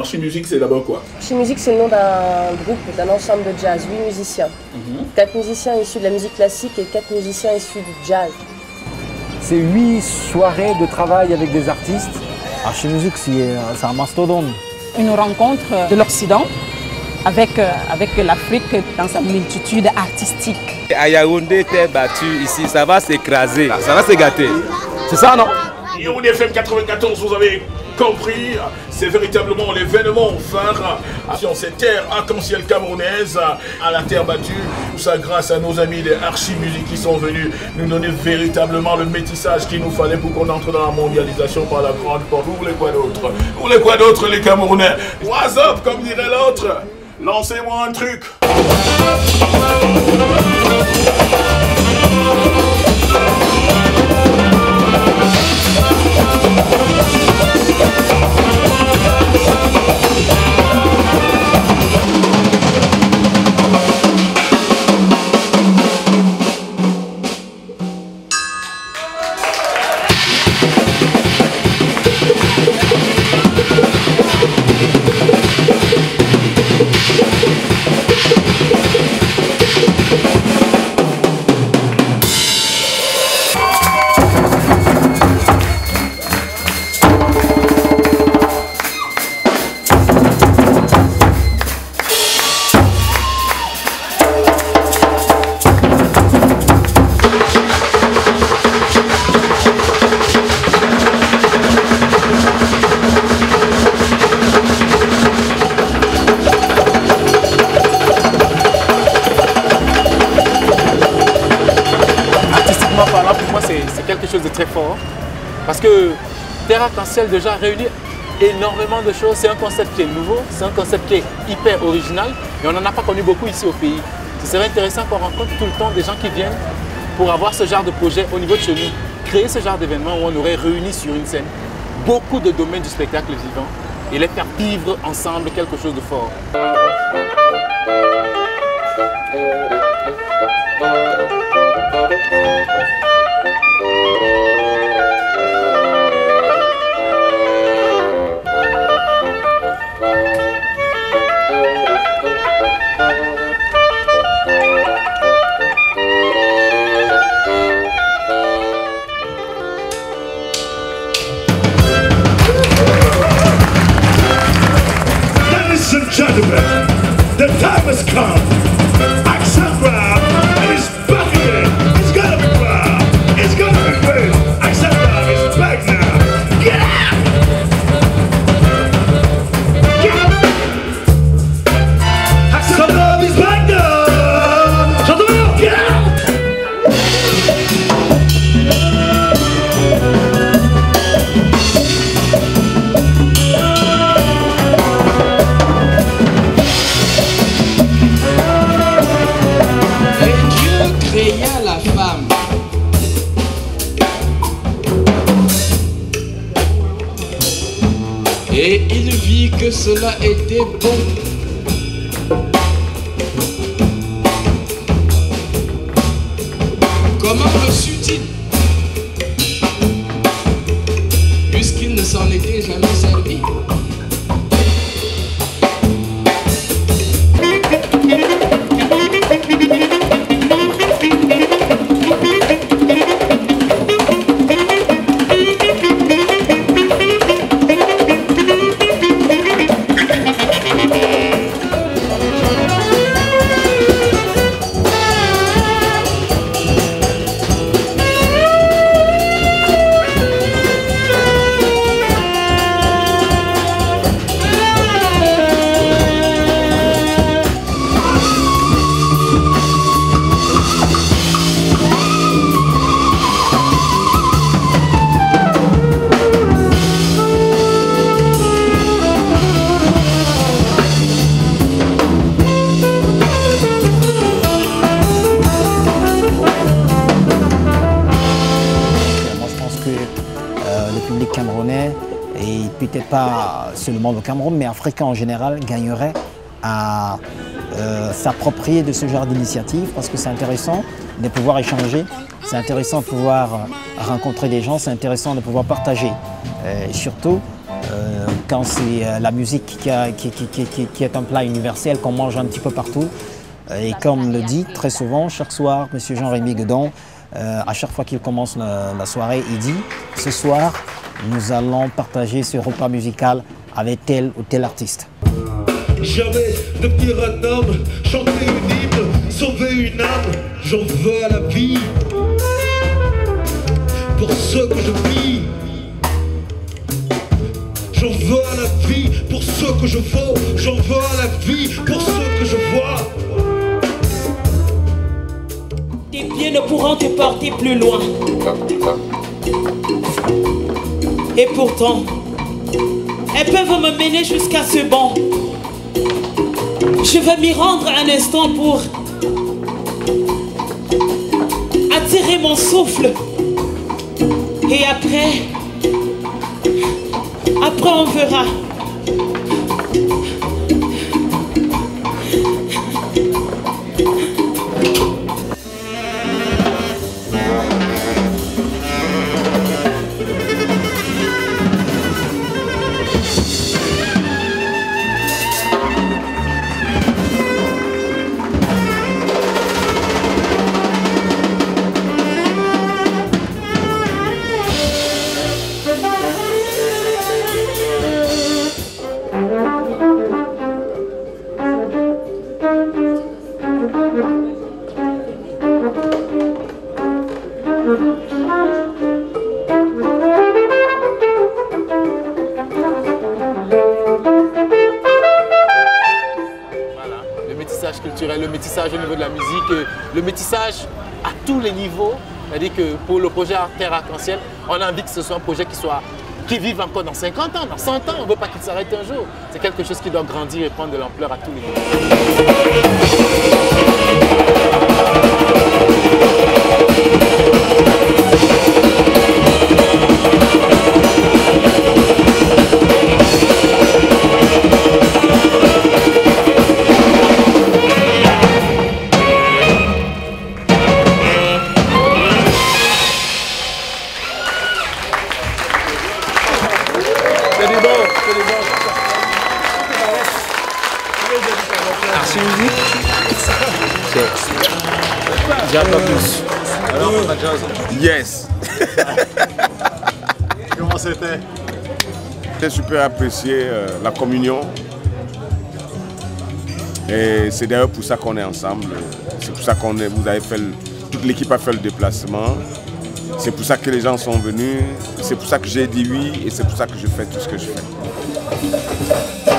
Archimusique, c'est d'abord quoi Archimusique, c'est le nom d'un groupe, d'un ensemble de jazz, huit musiciens. Mhm. Quatre musiciens issus de la musique classique et quatre musiciens issus du jazz. C'est huit soirées de travail avec des artistes. Archimusique, c'est un mastodonte. Une rencontre de l'Occident avec, euh, avec l'Afrique dans sa multitude artistique. À Yaoundé, terre battue, ici, ça va s'écraser, ça va se gâter. C'est ça, non? Yaoundé FM 94, vous avez compris, c'est véritablement l'événement phare sur cette terre arc-en-ciel camerounaise, à la terre battue. Tout ça grâce à nos amis des Archimusiques qui sont venus nous donner véritablement le métissage qu'il nous fallait pour qu'on entre dans la mondialisation par la grande porte. Vous voulez quoi d'autre? Vous voulez quoi d'autre, les Camerounais? What's up, comme dirait l'autre Lancez-moi un truc Parce que Terre Arc-en-Ciel déjà réunit énormément de choses. C'est un concept qui est nouveau, c'est un concept qui est hyper original et on n'en a pas connu beaucoup ici au pays. Ce serait intéressant qu'on rencontre tout le temps des gens qui viennent pour avoir ce genre de projet au niveau de chez nous. Créer ce genre d'événement où on aurait réuni sur une scène beaucoup de domaines du spectacle vivant et les faire vivre ensemble quelque chose de fort. Time has come. Et il vit que cela était bon. Comment le sut-il pas seulement le Cameroun, mais africain en général, gagnerait à euh, s'approprier de ce genre d'initiative parce que c'est intéressant de pouvoir échanger, c'est intéressant de pouvoir rencontrer des gens, c'est intéressant de pouvoir partager. Et surtout, Euh, quand c'est euh, la musique qui, est un plat universel qu'on mange un petit peu partout. Et comme le dit très souvent, chaque soir, M. Jean-Rémy Guedon, à chaque fois qu'il commence la soirée, il dit Ce soir, nous allons partager ce repas musical avec tel ou tel artiste. Jamais devenir un homme, chanter une hymne, sauver une âme, j'en veux à la vie. Pour ce que je vis, j'en veux à la vie. Pour ce que je vaux, j'en veux à la vie. Pour ce que je vois. Tes pieds ne pourront te porter plus loin. Et pourtant, elles peuvent me mener jusqu'à ce banc. Je vais m'y rendre un instant pour attirer mon souffle. Et après, après on verra. Le métissage au niveau de la musique, euh, le métissage à tous les niveaux. C'est-à-dire que pour le projet Terre Arc-en-Ciel, on a envie que ce soit un projet qui soit qui vive encore dans 50 ans, dans 100 ans. On ne veut pas qu'il s'arrête un jour. C'est quelque chose qui doit grandir et prendre de l'ampleur à tous les niveaux. Yes. Comment c'était? J'ai super apprécié euh, la communion. Et c'est d'ailleurs pour ça qu'on est ensemble. C'est pour ça qu'on est, vous avez fait, le- toute l'équipe a fait le déplacement. C'est pour ça que les gens sont venus. C'est pour ça que j'ai dit oui et c'est pour ça que je fais tout ce que je fais.